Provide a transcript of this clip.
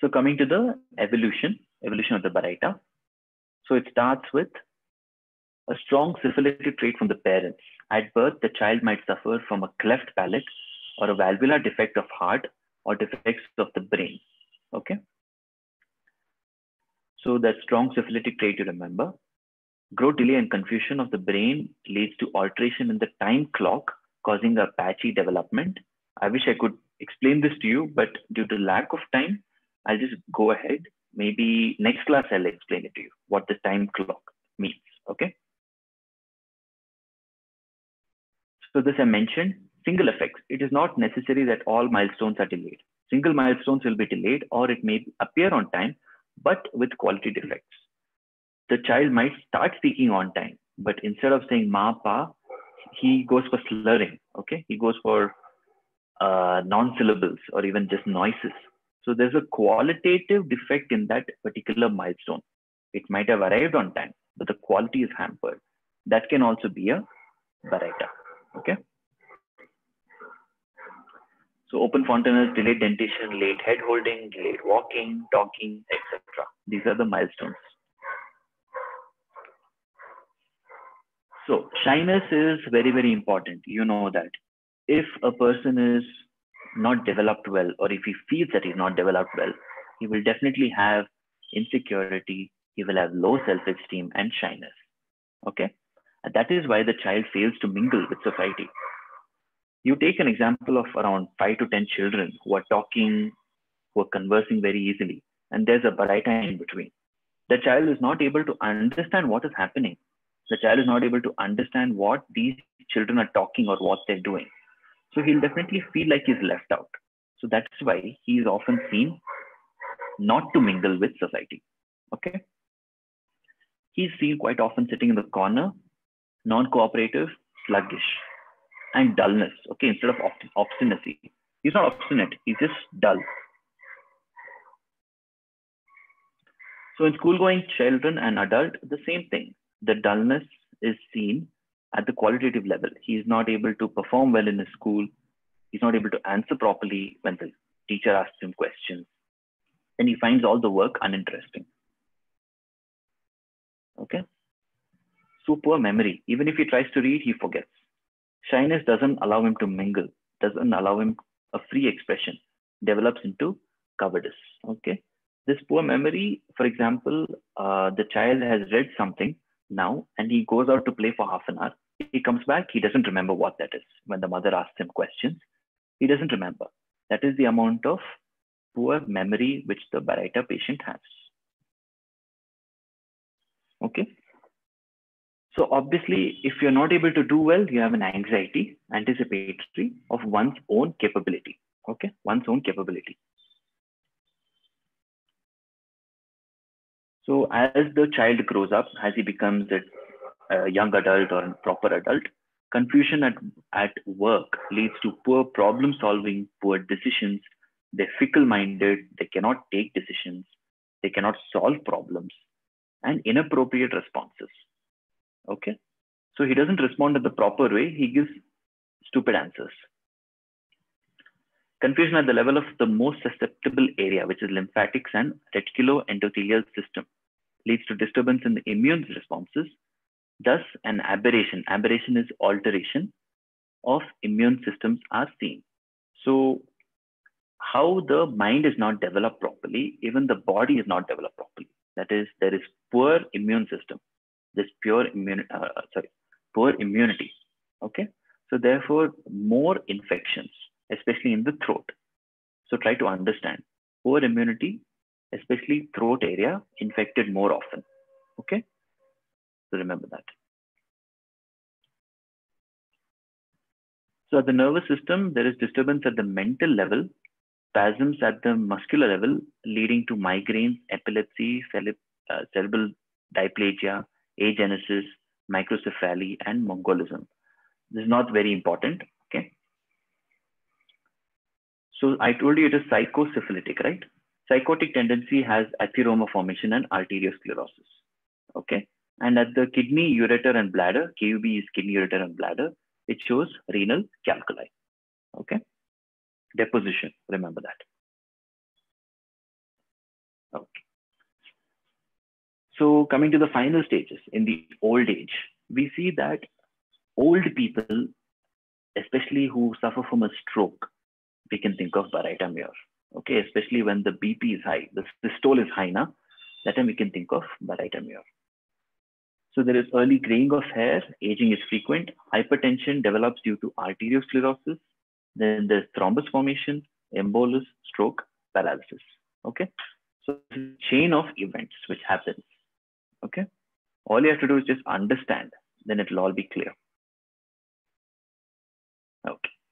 So coming to the evolution, evolution of the Baryta. So it starts with a strong syphilitic trait from the parents. At birth, the child might suffer from a cleft palate or a valvular defect of heart or defects of the brain. Okay. So that strong syphilitic trait you remember. Growth delay and confusion of the brain leads to alteration in the time clock, causing a patchy development. I wish I could explain this to you, but due to lack of time, I'll just go ahead. Maybe next class I'll explain it to you, what the time clock means, okay? So this I mentioned, single effects. It is not necessary that all milestones are delayed. Single milestones will be delayed or it may appear on time, but with quality defects. The child might start speaking on time, but instead of saying ma, pa, he goes for slurring, okay? He goes for uh, non-syllables or even just noises. So there's a qualitative defect in that particular milestone. It might have arrived on time, but the quality is hampered. That can also be a Baryta. Okay. So open fontanelles, delayed dentition, late head holding, delayed walking, talking, etc. These are the milestones. So shyness is very, very important. You know that. If a person is not developed well, or if he feels that he's not developed well, he will definitely have insecurity, he will have low self-esteem and shyness. Okay. And that is why the child fails to mingle with society. You take an example of around five to 10 children who are talking, who are conversing very easily, and there's a Baryta in between. The child is not able to understand what is happening. The child is not able to understand what these children are talking or what they're doing. So he'll definitely feel like he's left out. So that's why he is often seen not to mingle with society. Okay. He's seen quite often sitting in the corner, non-cooperative, sluggish, and dullness. Okay, instead of obstinacy. He's not obstinate, he's just dull. So in school-going children and adult, the same thing. The dullness is seen at the qualitative level. He is not able to perform well in his school. He's not able to answer properly when the teacher asks him questions. And he finds all the work uninteresting. Okay. So poor memory. Even if he tries to read, he forgets. Shyness doesn't allow him to mingle, doesn't allow him a free expression, develops into cowardice. Okay. This poor memory, for example, uh, the child has read something now and he goes out to play for half an hour. He comes back, he doesn't remember what that is. When the mother asks him questions, he doesn't remember. That is the amount of poor memory which the Baryta patient has. Okay. So obviously, if you're not able to do well, you have an anxiety, anticipatory of one's own capability. Okay, one's own capability. So as the child grows up, as he becomes a, young adult or a proper adult, confusion at, at work leads to poor problem solving, poor decisions. They're fickle minded, they cannot take decisions, they cannot solve problems, and inappropriate responses. Okay. So he doesn't respond in the proper way, he gives stupid answers. Confusion at the level of the most susceptible area, which is lymphatics and reticuloendothelial system, leads to disturbance in the immune responses. Thus, an aberration, aberration is alteration of immune systems are seen. So, how the mind is not developed properly, even the body is not developed properly. That is, there is poor immune system. This pure immune, uh, sorry, poor immunity. Okay, so therefore, more infections, especially in the throat. So try to understand poor immunity especially throat area, infected more often. Okay, so remember that. So at the nervous system, there is disturbance at the mental level, spasms at the muscular level, leading to migraines, epilepsy, uh, cerebral diplegia, agenesis, microcephaly, and mongolism. This is not very important. Okay. So I told you it is sycosyphilitic, right? Psychotic tendency has atheroma formation and arteriosclerosis. Okay. And at the kidney, ureter, and bladder, KUB is kidney, ureter, and bladder, it shows renal calculi. Okay. Deposition, remember that. Okay. So coming to the final stages in the old age, we see that old people, especially who suffer from a stroke, we can think of Baryta mur. Okay, especially when the BP is high, the systole is high now, that time we can think of Baryta mur. So there is early graying of hair, aging is frequent, hypertension develops due to arteriosclerosis, then there's thrombus formation, embolus, stroke, paralysis. Okay, so chain of events which happens. Okay, all you have to do is just understand, then it'll all be clear. Okay.